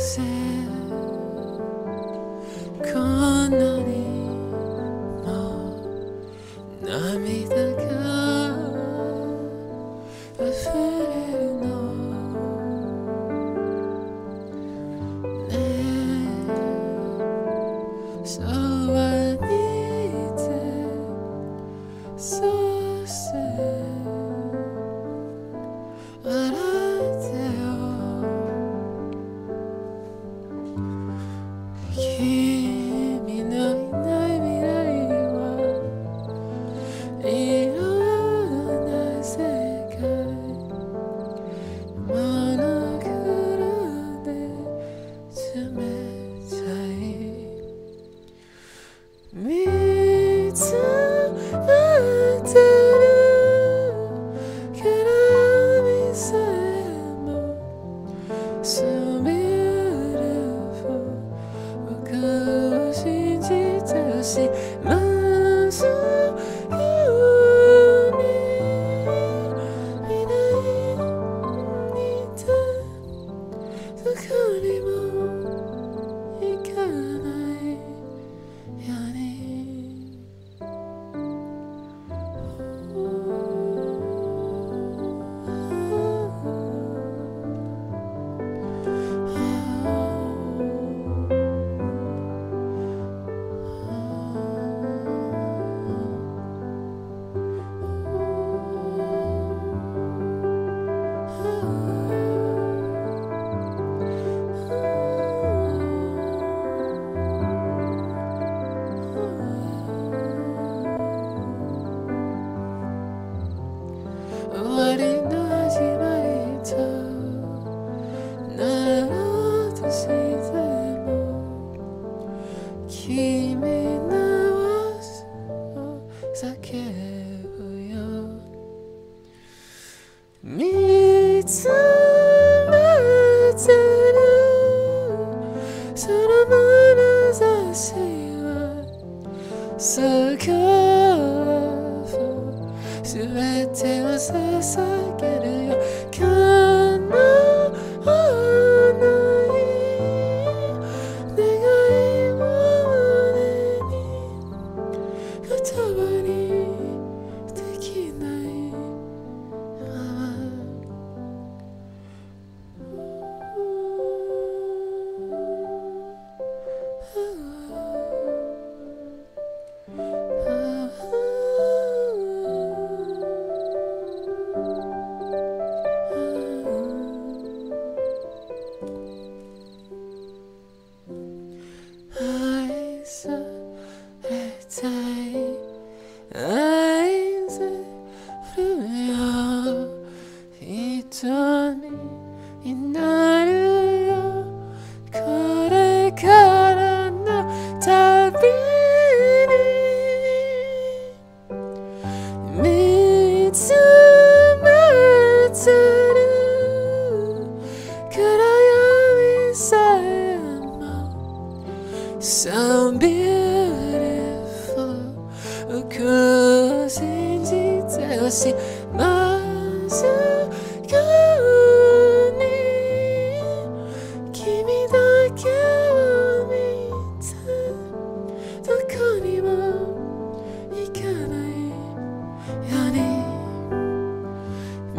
say So. Ah.